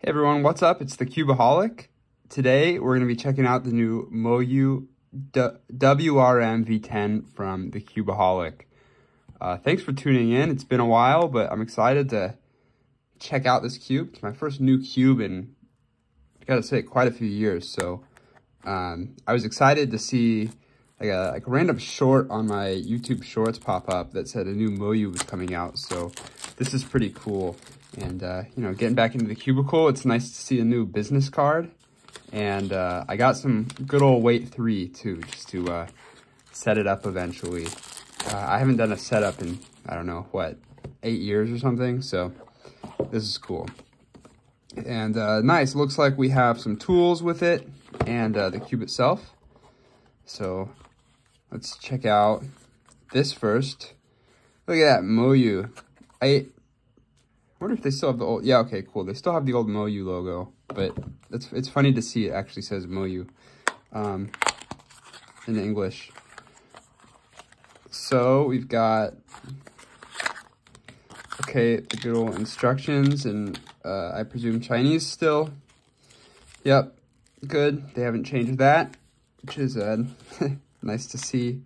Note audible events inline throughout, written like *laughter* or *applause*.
Hey everyone, what's up? It's the Cubeaholic. Today we're going to be checking out the new Moyu WRM V10 from the Cubeaholic. Uh, thanks for tuning in. It's been a while, but I'm excited to check out this cube. It's my first new cube in, I gotta say, quite a few years. So um, I was excited to see like a, like a random short on my YouTube Shorts pop up that said a new Moyu was coming out. So this is pretty cool. And, uh, you know, getting back into the cubicle, it's nice to see a new business card. And uh, I got some good old weight 3, too, just to uh, set it up eventually. Uh, I haven't done a setup in, I don't know, what, eight years or something. So this is cool. And uh, nice, looks like we have some tools with it and uh, the cube itself. So let's check out this first. Look at that, Moyu. I wonder if they still have the old, yeah, okay, cool. They still have the old Moyu logo, but it's, it's funny to see it actually says Moyu um, in English. So we've got, okay, the good old instructions and uh, I presume Chinese still. Yep, good. They haven't changed that, which is uh, *laughs* nice to see.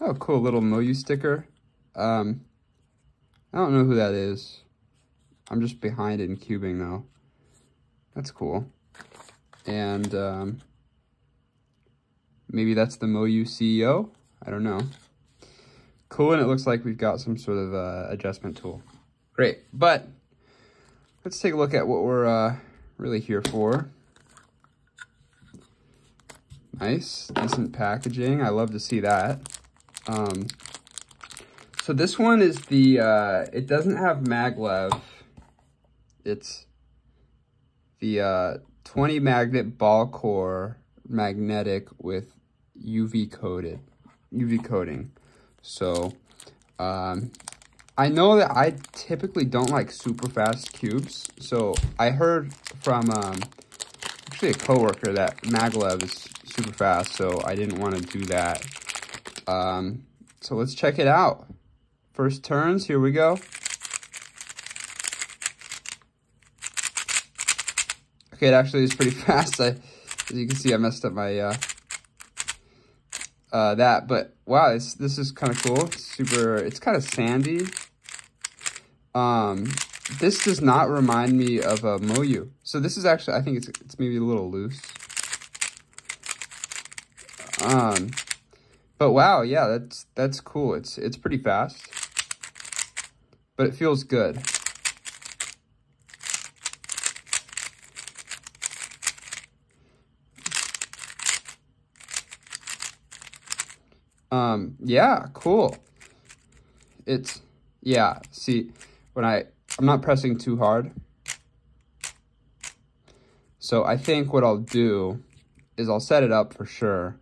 Oh, cool little Moyu sticker. Um, I don't know who that is. I'm just behind in cubing though. That's cool. And um, maybe that's the Moyu CEO. I don't know. Cool, and it looks like we've got some sort of uh, adjustment tool. Great, but let's take a look at what we're uh, really here for. Nice, decent packaging. I love to see that. Um, so this one is the, uh, it doesn't have maglev it's the uh, 20 magnet ball core magnetic with UV coated, UV coating. So um, I know that I typically don't like super fast cubes. So I heard from um, actually a coworker that maglev is super fast. So I didn't want to do that. Um, so let's check it out. First turns, here we go. Okay, it actually is pretty *laughs* fast. I, as you can see, I messed up my, uh, uh, that, but wow, this, this is kind of cool. It's super, it's kind of sandy. Um, this does not remind me of a Moyu. So this is actually, I think it's, it's maybe a little loose. Um, but wow, yeah, that's, that's cool. It's, it's pretty fast, but it feels good. Um, yeah, cool. It's, yeah, see, when I, I'm not pressing too hard. So I think what I'll do is I'll set it up for sure,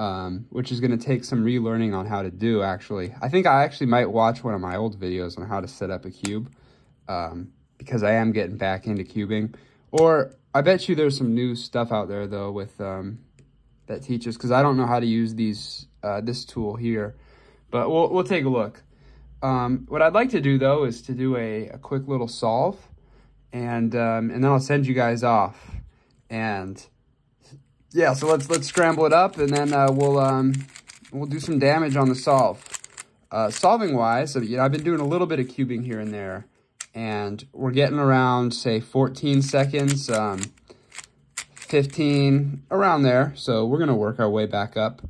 um, which is going to take some relearning on how to do, actually. I think I actually might watch one of my old videos on how to set up a cube, um, because I am getting back into cubing. Or I bet you there's some new stuff out there, though, with um, that teaches, because I don't know how to use these uh, this tool here. But we'll, we'll take a look. Um, what I'd like to do, though, is to do a, a quick little solve. And, um, and then I'll send you guys off. And, yeah, so let's let's scramble it up, and then uh, we'll, um, we'll do some damage on the solve. Uh, Solving-wise, so, you know, I've been doing a little bit of cubing here and there. And we're getting around, say, 14 seconds, um, 15, around there. So we're going to work our way back up.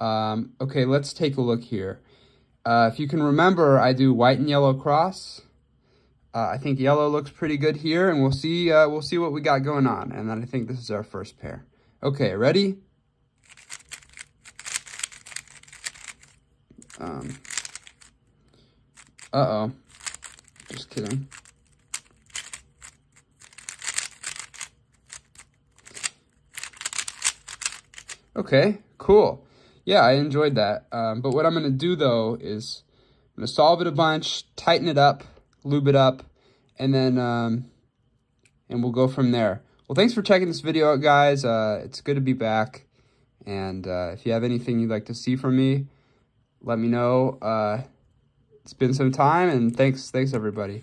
Um, okay, let's take a look here. Uh, if you can remember, I do white and yellow cross. Uh, I think yellow looks pretty good here, and we'll see uh, we'll see what we got going on. And then I think this is our first pair. Okay, ready? Um, uh-oh. Just kidding. Okay, cool yeah, I enjoyed that. Um, but what I'm going to do, though, is I'm going to solve it a bunch, tighten it up, lube it up, and then um, and we'll go from there. Well, thanks for checking this video out, guys. Uh, it's good to be back. And uh, if you have anything you'd like to see from me, let me know. Uh, it's been some time, and thanks, thanks everybody.